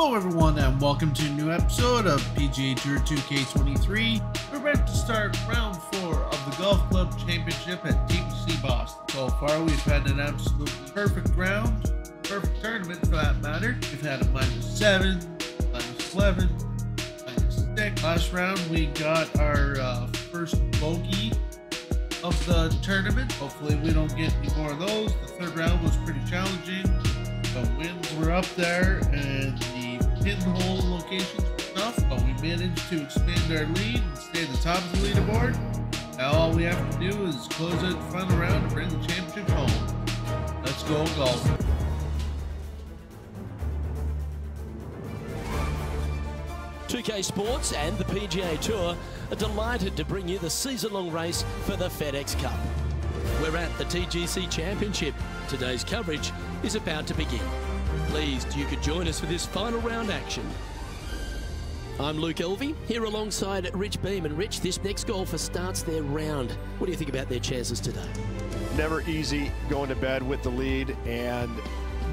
Hello, everyone, and welcome to a new episode of PGA Tour 2K23. We're about to start round four of the Golf Club Championship at TPC Boston. So far, we've had an absolutely perfect round, perfect tournament for that matter. We've had a minus seven, minus 11, minus six. Last round, we got our uh, first bogey of the tournament. Hopefully, we don't get any more of those. The third round was pretty challenging. The winds were up there and pinhole locations were tough, but we managed to expand our lead and stay at the top of the leaderboard. Now all we have to do is close out the final round and bring the championship home. Let's go golf. Two K Sports and the PGA Tour are delighted to bring you the season-long race for the FedEx Cup. We're at the TGC Championship. Today's coverage is about to begin. Pleased you could join us for this final round action. I'm Luke Elvy, here alongside Rich Beem. And Rich, this next golfer starts their round. What do you think about their chances today? Never easy going to bed with the lead, and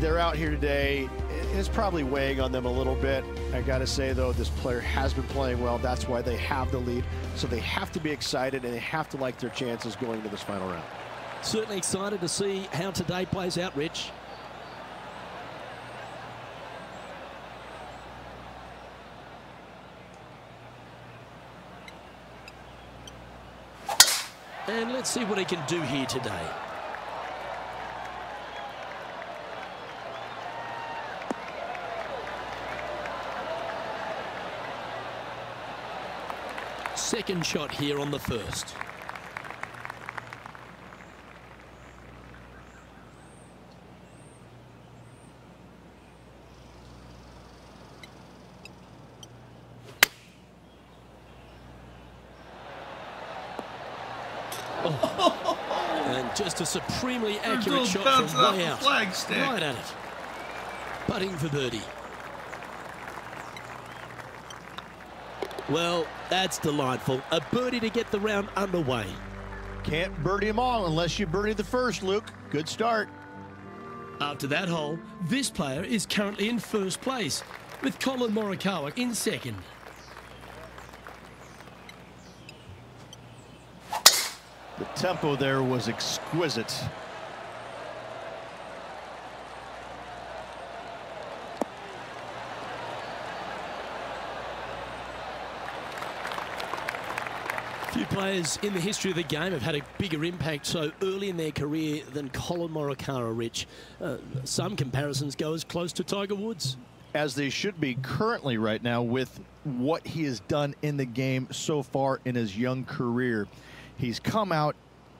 they're out here today. It's probably weighing on them a little bit. I got to say, though, this player has been playing well. That's why they have the lead. So they have to be excited, and they have to like their chances going into this final round. Certainly excited to see how today plays out, Rich. And let's see what he can do here today. Second shot here on the first. Oh. And just a supremely accurate shot from off way out. flag stick. Right at it. Putting for birdie. Well, that's delightful. A birdie to get the round underway. Can't birdie them all unless you birdie the first, Luke. Good start. After that hole, this player is currently in first place, with Colin Morikawa in second. Tempo there was exquisite. Few players in the history of the game have had a bigger impact so early in their career than Colin Morikawa, Rich. Uh, some comparisons go as close to Tiger Woods. as they should be currently right now with what he has done in the game so far in his young career. He's come out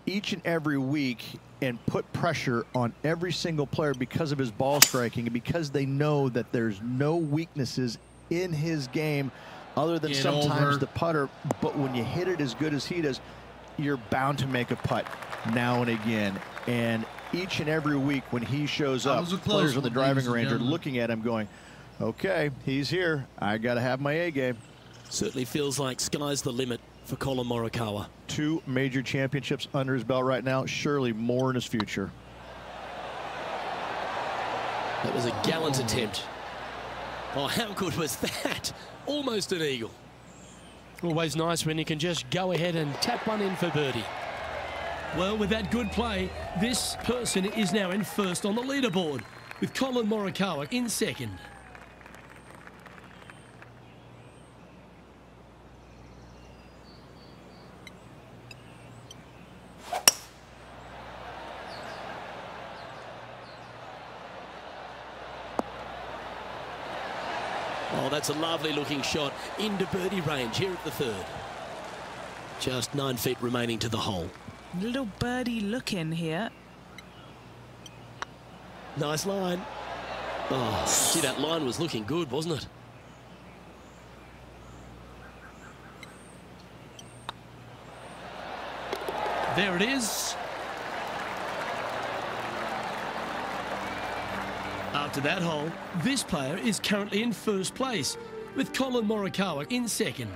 each and every week and put pressure on every single player because of his ball striking and because they know that there's no weaknesses in his game other than Get sometimes over. the putter. But when you hit it as good as he does, you're bound to make a putt now and again. And each and every week when he shows up, was players on the driving range are looking at him going, okay, he's here. I got to have my A game. Certainly feels like sky's the limit for Colin Morikawa. Two major championships under his belt right now. Surely more in his future. That was a gallant attempt. Oh, how good was that? Almost an eagle. Always nice when you can just go ahead and tap one in for birdie. Well, with that good play, this person is now in first on the leaderboard, with Colin Morikawa in second. Oh, that's a lovely looking shot into birdie range here at the third. Just nine feet remaining to the hole. Little birdie looking here. Nice line. Oh, see, that line was looking good, wasn't it? There it is. After that hole, this player is currently in first place, with Colin Morikawa in second.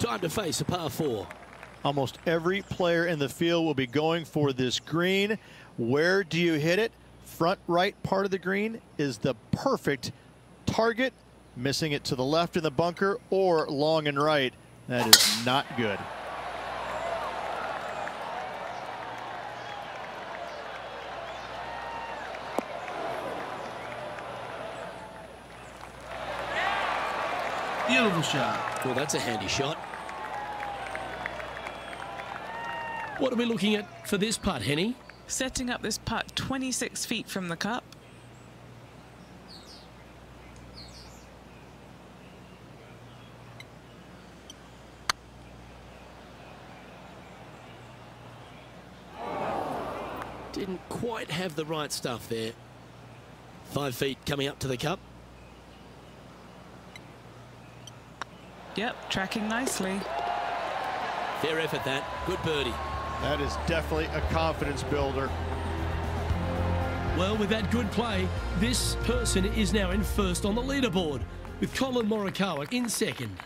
Time to face a par four. Almost every player in the field will be going for this green. Where do you hit it? Front right part of the green is the perfect target, missing it to the left in the bunker, or long and right. That is not good. Beautiful shot. Well, that's a handy shot. What are we looking at for this putt, Henny? Setting up this putt 26 feet from the cup. Didn't quite have the right stuff there. Five feet coming up to the cup. Yep, tracking nicely. Fair effort that. Good birdie. That is definitely a confidence builder. Well, with that good play, this person is now in first on the leaderboard, with Colin Morikawa in second.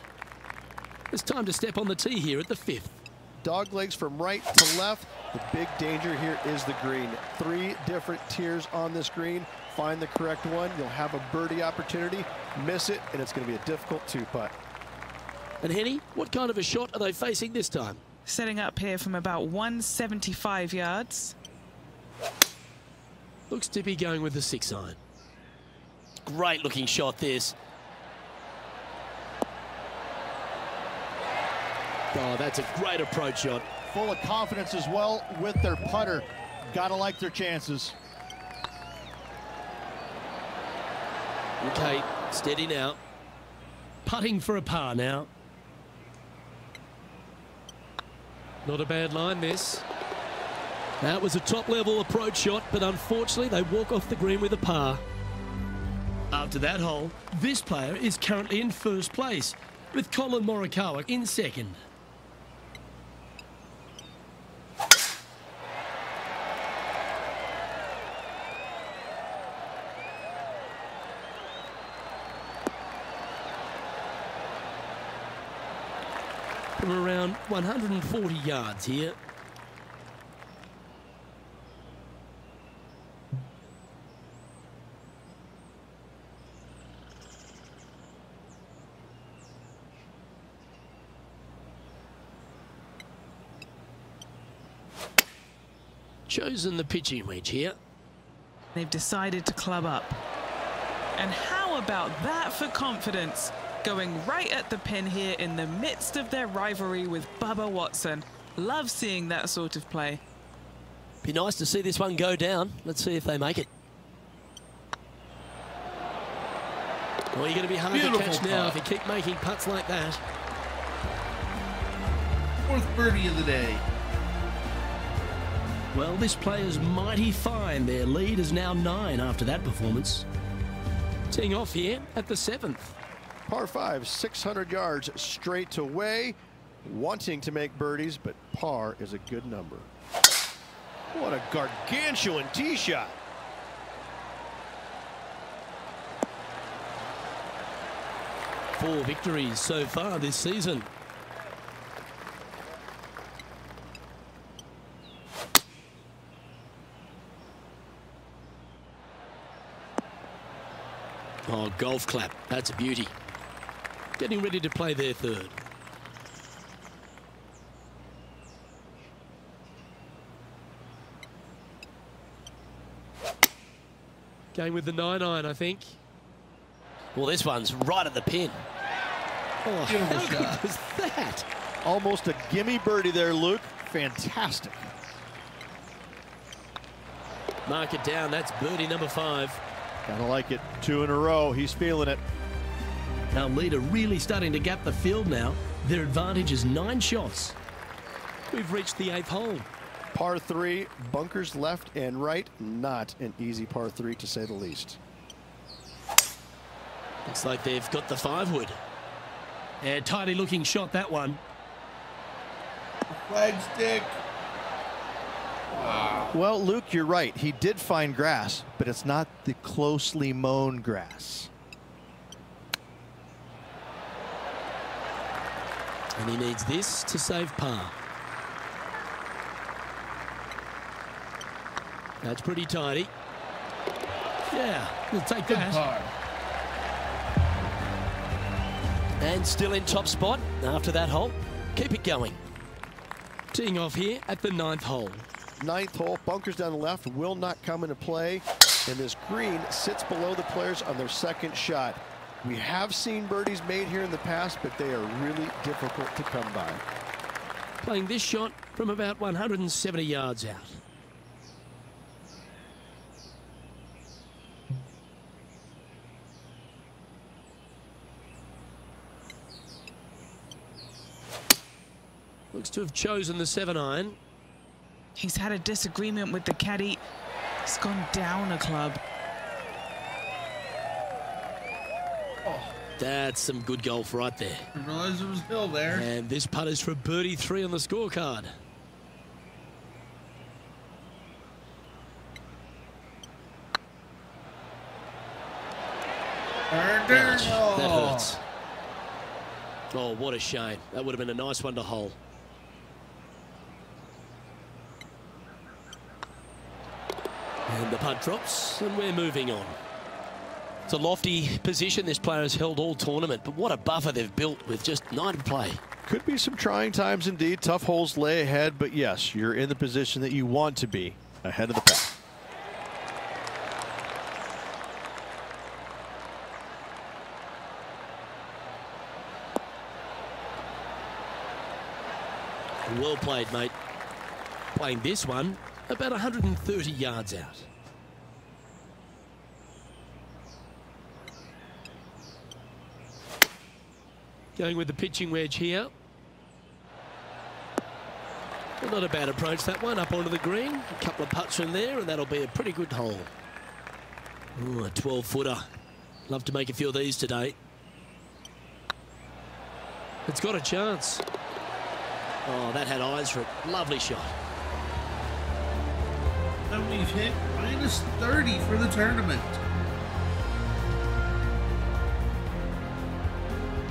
It's time to step on the tee here at the fifth. Dog legs from right to left. The big danger here is the green. Three different tiers on this green. Find the correct one. You'll have a birdie opportunity. Miss it, and it's going to be a difficult two putt. And Henny, what kind of a shot are they facing this time? Setting up here from about 175 yards. Looks to be going with the six iron. Great looking shot this. Oh, that's a great approach shot. Full of confidence as well with their putter. Gotta like their chances. Okay, steady now. Putting for a par now. Not a bad line, this. That was a top level approach shot, but unfortunately they walk off the green with a par. After that hole, this player is currently in first place, with Colin Morikawa in second. From around 140 yards here. Chosen the pitching wedge here. They've decided to club up. And how about that for confidence? Going right at the pin here in the midst of their rivalry with Bubba Watson. Love seeing that sort of play. Be nice to see this one go down. Let's see if they make it. Well, you're going to be hard Beautiful to catch now if you keep making putts like that. Fourth birdie of the day. Well, this player's mighty fine. Their lead is now nine after that performance. Teeing off here at the seventh. Par 5, 600 yards straight away. Wanting to make birdies, but par is a good number. What a gargantuan tee shot. Four victories so far this season. Oh, golf clap. That's a beauty. Getting ready to play their third. Going with the 9-iron, I think. Well, this one's right at the pin. Oh, Beautiful how shot. good was that? Almost a gimme birdie there, Luke. Fantastic. Mark it down. That's birdie number five. Kind of like it. Two in a row. He's feeling it. Our leader really starting to gap the field now. Their advantage is nine shots. We've reached the eighth hole. Par 3, bunkers left and right. Not an easy par 3 to say the least. Looks like they've got the five wood. Yeah, tidy looking shot that one. Flag stick. Well, Luke, you're right. He did find grass, but it's not the closely mown grass. And he needs this to save par. That's pretty tidy. Yeah, we'll take Good that. par. And still in top spot after that hole. Keep it going. Teeing off here at the ninth hole. Ninth hole, bunkers down the left will not come into play. And this green sits below the players on their second shot. We have seen birdies made here in the past, but they are really difficult to come by. Playing this shot from about 170 yards out. Looks to have chosen the 7 iron. He's had a disagreement with the caddy. He's gone down a club. That's some good golf right there. Realize there was Hill there. And this putt is for birdie three on the scorecard. Ouch, that hurts. Oh, what a shame. That would have been a nice one to hole. And the putt drops, and we're moving on. It's a lofty position this player has held all tournament, but what a buffer they've built with just nine to play. Could be some trying times indeed. Tough holes lay ahead, but yes, you're in the position that you want to be ahead of the pack. Well played, mate. Playing this one about 130 yards out. Going with the pitching wedge here. Well, not a bad approach that one up onto the green. A couple of putts from there and that'll be a pretty good hole. Ooh, a 12 footer. Love to make a few of these today. It's got a chance. Oh, that had eyes for it. Lovely shot. And we've hit minus 30 for the tournament.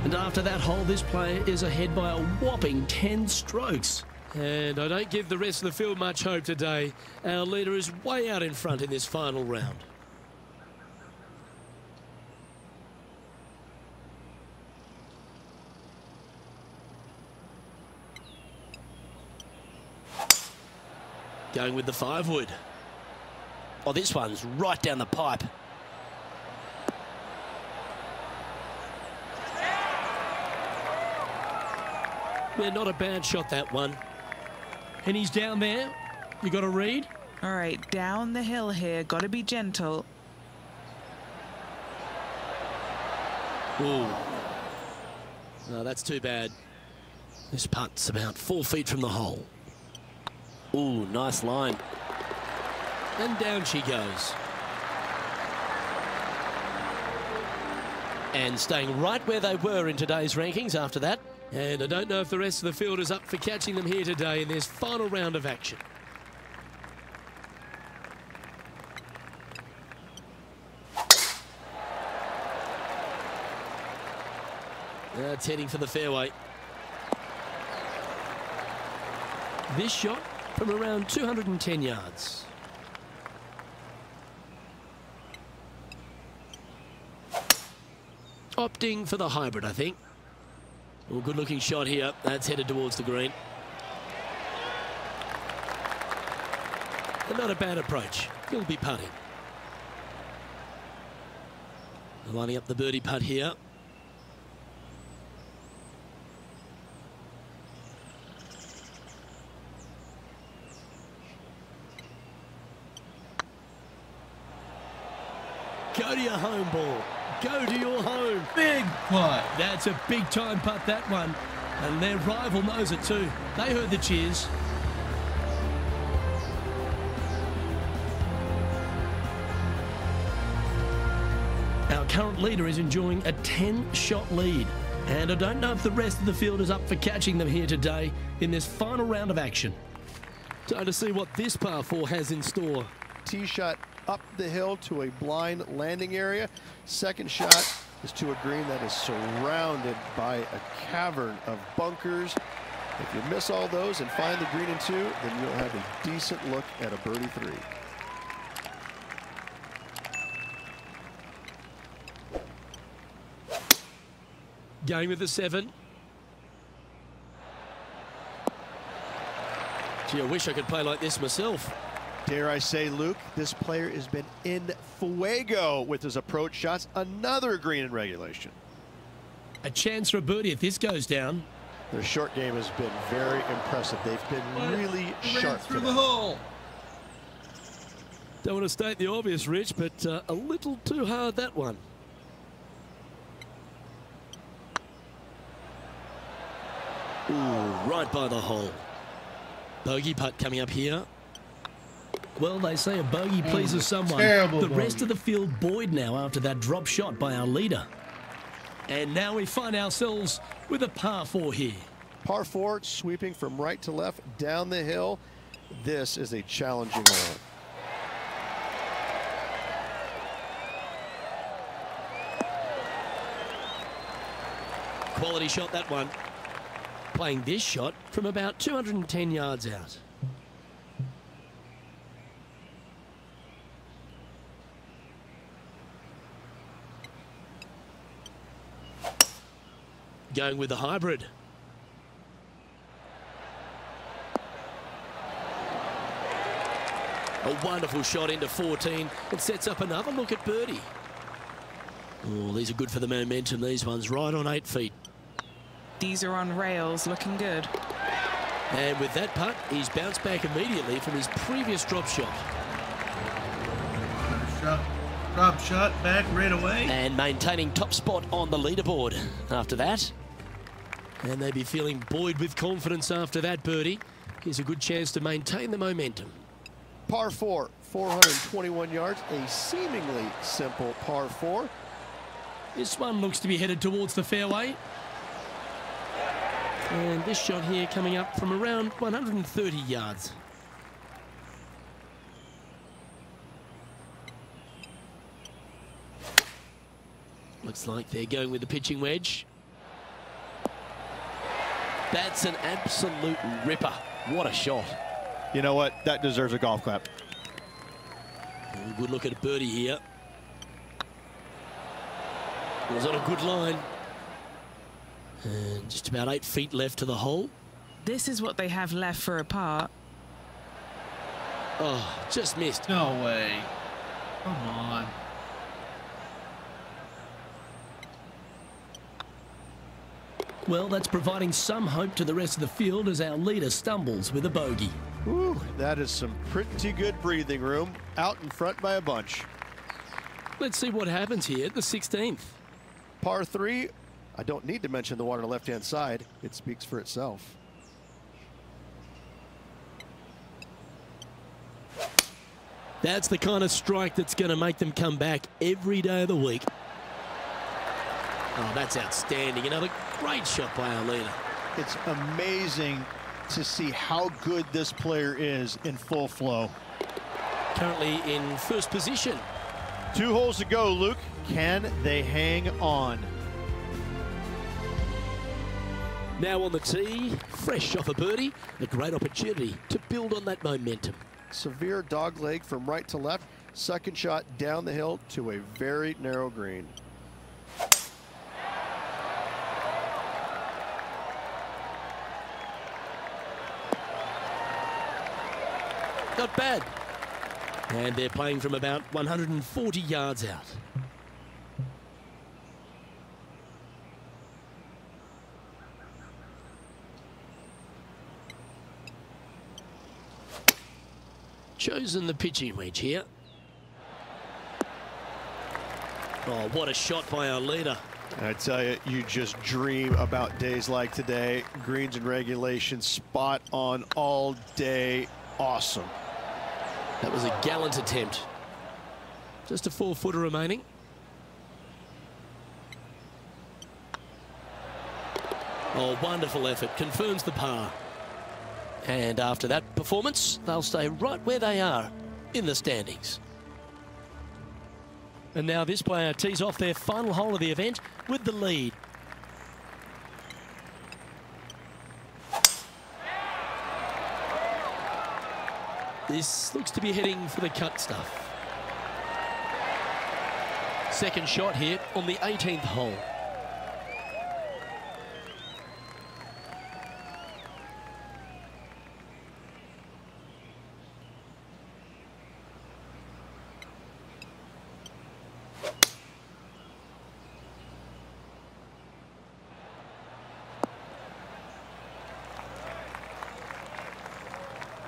And after that hole, this player is ahead by a whopping 10 strokes. And I don't give the rest of the field much hope today. Our leader is way out in front in this final round. Going with the five wood. Oh, this one's right down the pipe. Yeah, not a bad shot, that one. And he's down there. You got to read? All right, down the hill here. Got to be gentle. Ooh. No, that's too bad. This putt's about four feet from the hole. Ooh, nice line. And down she goes. And staying right where they were in today's rankings after that. And I don't know if the rest of the field is up for catching them here today in this final round of action. Uh, That's heading for the fairway. This shot from around 210 yards. Opting for the hybrid, I think. Well, good looking shot here. That's headed towards the green. And not a bad approach. He'll be putting. Lining up the birdie putt here. Go to your home ball. Go to your home. Big putt. That's a big time putt, that one. And their rival knows it too. They heard the cheers. Our current leader is enjoying a 10 shot lead. And I don't know if the rest of the field is up for catching them here today in this final round of action. Time to see what this par 4 has in store. Tee shot up the hill to a blind landing area. Second shot is to a green that is surrounded by a cavern of bunkers. If you miss all those and find the green in two, then you'll have a decent look at a birdie three. Game with the seven. Gee, I wish I could play like this myself. Dare I say, Luke, this player has been in fuego with his approach shots. Another green in regulation. A chance for a birdie if this goes down. Their short game has been very impressive. They've been really sharp through today. the hole. Don't want to state the obvious, Rich, but uh, a little too hard that one. Ooh, right by the hole. Bogey putt coming up here. Well, they say a bogey mm. pleases someone. terrible the rest of the field buoyed now after that drop shot by our leader. And now we find ourselves with a par four here. Par four, sweeping from right to left down the hill. This is a challenging hole. Quality shot, that one. Playing this shot from about 210 yards out. Going with the hybrid. A wonderful shot into 14. It sets up another look at birdie. Oh, these are good for the momentum, these ones. Right on eight feet. These are on rails, looking good. And with that putt, he's bounced back immediately from his previous drop shot. Shot, drop shot back right away. And maintaining top spot on the leaderboard after that. And they'd be feeling buoyed with confidence after that birdie. Gives a good chance to maintain the momentum. Par four, 421 yards, a seemingly simple par four. This one looks to be headed towards the fairway. And this shot here coming up from around 130 yards. Looks like they're going with the pitching wedge. That's an absolute ripper. What a shot. You know what? That deserves a golf clap. Good look at a birdie here. It was on a good line. And just about eight feet left to the hole. This is what they have left for a par. Oh, just missed. No way. Come on. Well, that's providing some hope to the rest of the field as our leader stumbles with a bogey. Whew, that is some pretty good breathing room. Out in front by a bunch. Let's see what happens here at the 16th. Par three, I don't need to mention the one on the left-hand side. It speaks for itself. That's the kind of strike that's going to make them come back every day of the week. Oh, that's outstanding. Another great shot by our. It's amazing to see how good this player is in full flow. Currently in first position. Two holes to go, Luke. Can they hang on? Now on the tee, fresh off a birdie, a great opportunity to build on that momentum. Severe dog leg from right to left. Second shot down the hill to a very narrow green. Not bad. And they're playing from about 140 yards out. Chosen the pitching wedge here. Oh, what a shot by our leader. I tell you, you just dream about days like today. Greens and regulation, spot on all day. Awesome. That was a gallant attempt. Just a four footer remaining. Oh, wonderful effort. Confirms the par. And after that performance, they'll stay right where they are in the standings. And now this player tees off their final hole of the event with the lead. This looks to be heading for the cut stuff. Second shot here on the 18th hole.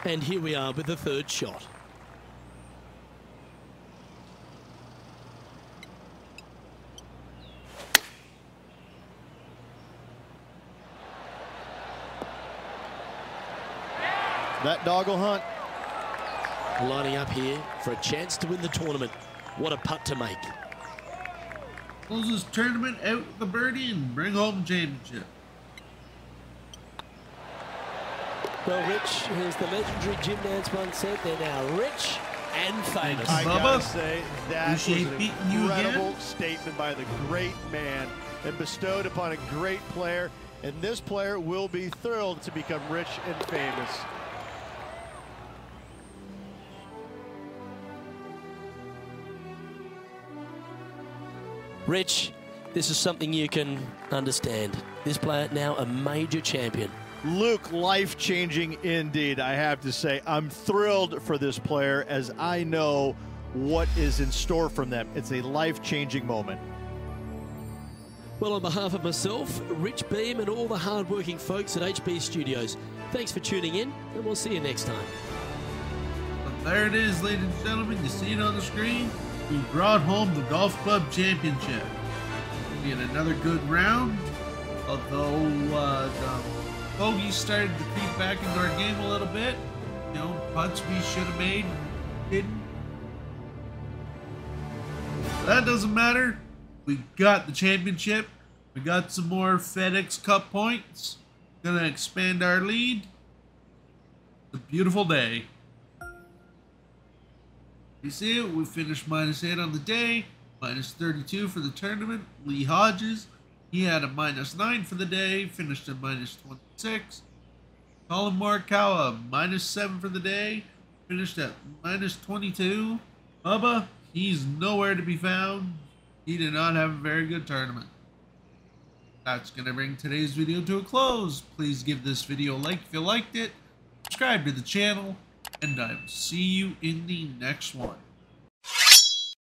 And here we are with the third shot. That dog will hunt. Lining up here for a chance to win the tournament. What a putt to make. Closes tournament out with the birdie and bring home the championship. Well, Rich, as the legendary Jim Nantz once said, they're now rich and famous. I Bubba, gotta say, that was an incredible statement by the great man and bestowed upon a great player. And this player will be thrilled to become rich and famous. Rich, this is something you can understand. This player now a major champion. Luke, life changing indeed, I have to say. I'm thrilled for this player as I know what is in store from them. It's a life changing moment. Well, on behalf of myself, Rich Beem, and all the hard-working folks at HB Studios, thanks for tuning in, and we'll see you next time. But there it is, ladies and gentlemen. You see it on the screen. We brought home the golf club championship. We had another good round, although uh, the Oh, bogeys started to creep back into our game a little bit. You know, putts we should have made, didn't. That doesn't matter. We got the championship. We got some more FedEx Cup points. Gonna expand our lead. It's a beautiful day. You see it? We finished minus 8 on the day, minus 32 for the tournament. Lee Hodges, he had a minus 9 for the day, finished at minus 26. Colin Morikawa, minus 7 for the day, finished at minus 22. Bubba, he's nowhere to be found. He did not have a very good tournament. That's going to bring today's video to a close. Please give this video a like if you liked it, subscribe to the channel, and I will see you in the next one.